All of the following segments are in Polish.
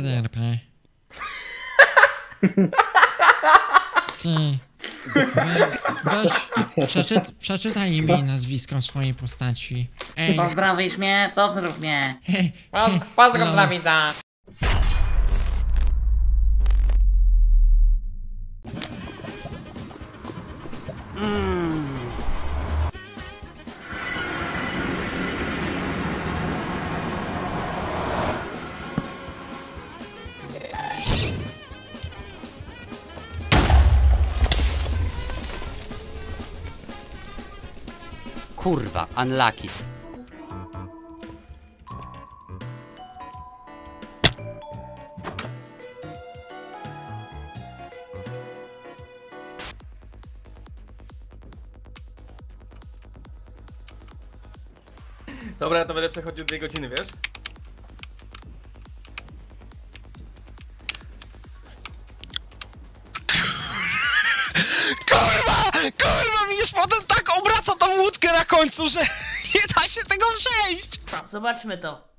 RP? Ty. We, weź, przeczyt, przeczytaj imię i nazwisko swojej postaci. Ej, Pozdrowisz mnie? Pozdrów mnie. Poz, no. dla widza. Kurwa, unlucky. Dobra, to będę przechodził dwie godziny, wiesz? Kurwa! Kurwa mi już potem tak obraca tą łódkę na końcu, że nie da się tego przejść! Zobaczmy to.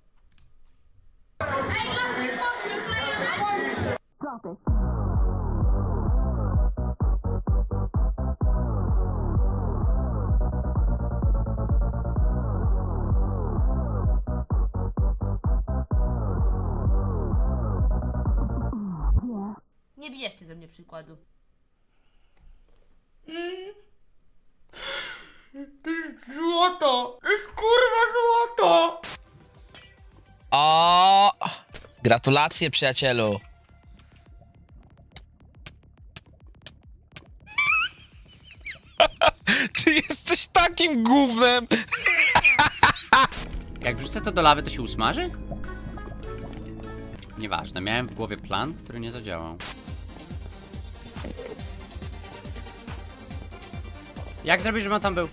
Nie bierzcie ze mnie przykładu. To jest złoto! To jest kurwa złoto! O! Gratulacje, przyjacielu! Ty jesteś takim gównem! Jak wrzucę to do lawy, to się usmaży? Nieważne, miałem w głowie plan, który nie zadziałał. Jak zrobić, żeby on tam był?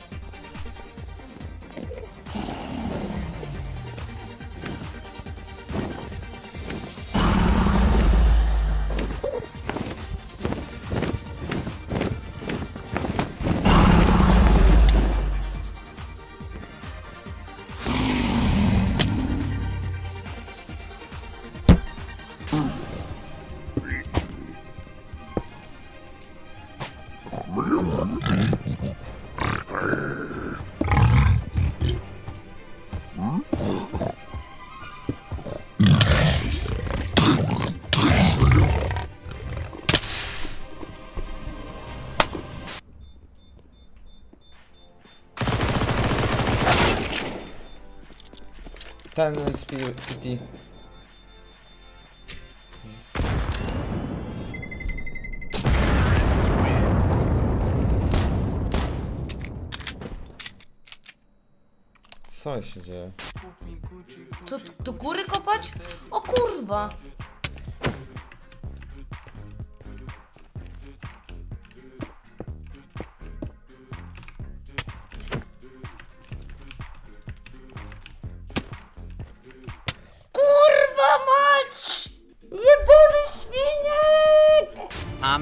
Ten XP City. Co się dzieje? Co, do góry kopać? O kurwa!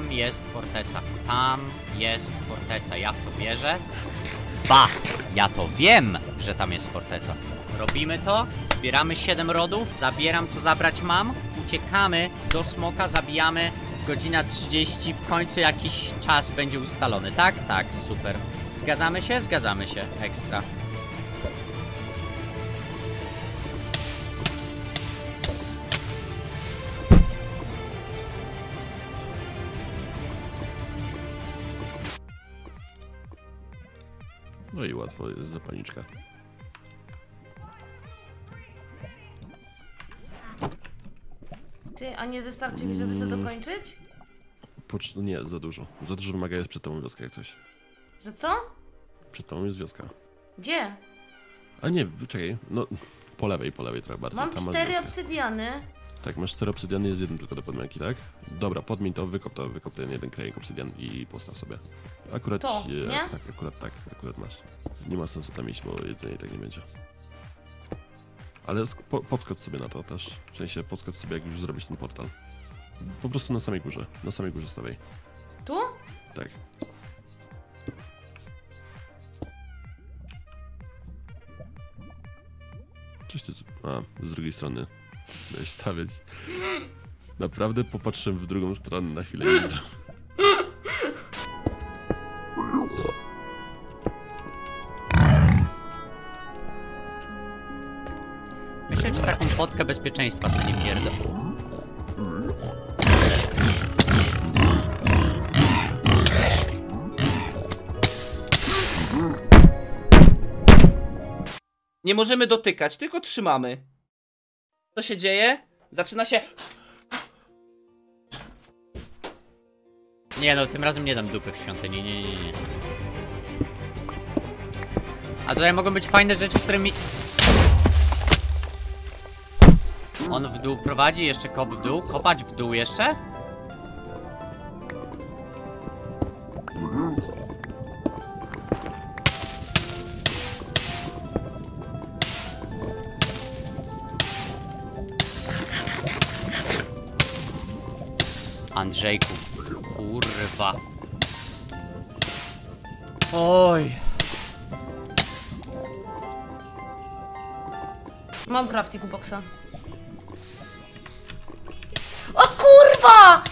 Jest forteca. Tam jest forteca. Ja w to wierzę. Ba! Ja to wiem, że tam jest forteca. Robimy to. Zbieramy 7 rodów. Zabieram co zabrać mam. Uciekamy do smoka. Zabijamy. Godzina 30. W końcu jakiś czas będzie ustalony. Tak? Tak. Super. Zgadzamy się? Zgadzamy się. Ekstra. No i łatwo jest zapalniczka. Ty, a nie wystarczy mi, żeby sobie dokończyć? Pocz nie, za dużo. Za dużo wymaga jest przed tobą wioska jak coś. Że co? Przed tobą jest wioska. Gdzie? A nie, czekaj, no po lewej, po lewej trochę bardziej. Mam Tam cztery obsydiany. Tak, masz cztery obsydiany, jest jeden tylko do podmianki, tak? Dobra, podmień to, wykop to, wykop ten jeden krajek obsydian i postaw sobie. Akurat, To, e, nie? tak, akurat tak, akurat masz. Nie ma sensu tam iść, bo jedzenia i tak nie będzie. Ale po, podskocz sobie na to też. W sensie podskocz sobie, jak już zrobisz ten portal. Po prostu na samej górze, na samej górze stawej. Tu? Tak. Coś ty... A, z drugiej strony. Miałeś stawiać. Naprawdę popatrzyłem w drugą stronę na chwilę. Myślę, czy taką podkę bezpieczeństwa sobie nie pierdol. Nie możemy dotykać, tylko trzymamy. Co się dzieje? Zaczyna się. Nie no, tym razem nie dam dupy w świątyni, nie, nie, nie. A tutaj mogą być fajne rzeczy, z którymi... On w dół prowadzi, jeszcze kop w dół, kopać w dół jeszcze? Andrzejku, kurwa. Oj. Mam crafting boxa. O kurwa!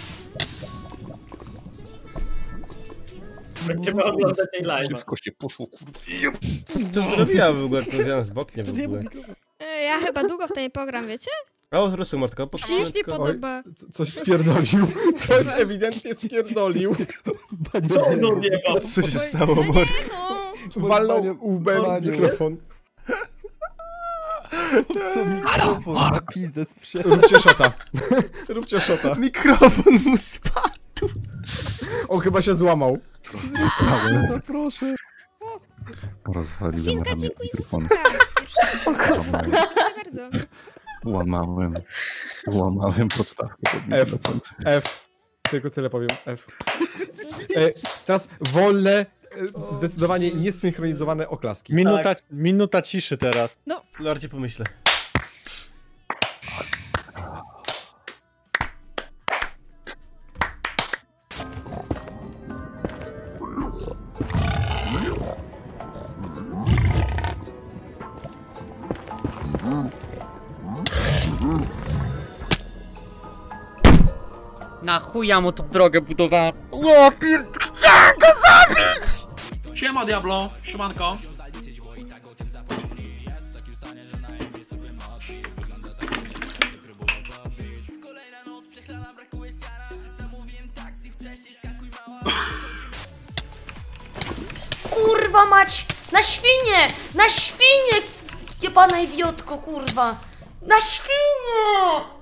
Będziemy oglądać tej live. Co zrobiła w ogóle? To wziąłem z boknie w ogóle. E, Ja chyba długo w to nie pogram, wiecie? O, z Rusu Mordko, Mi się popatrzmy już nie podoba. Coś spierdolił. Coś ewidentnie spierdolił. Co on odjebał? Co się stało, Mord? No, Walnął łbem mikrofon. Co mikrofon pizdę sprzed. Róbcie szota. Róbcie szota. Mikrofon mu spadł. On chyba się złamał. No proszę. Rozwaliłem Chwilka, ramię dziękuję za mikrofonu. Proszę bardzo. Łamałem. Łamałem podstawkę pod F. F. Tylko tyle powiem. F. E, teraz wolne, e, zdecydowanie niesynchronizowane oklaski. Minuta, minuta ciszy teraz. Lordzie, pomyślę. Na chuja mu tą drogę budowałem. Siema Diablo, siemanko. Kurwa mać! Na świnie! Na świnie! Jebana idiotko, kurwa! Na świnie!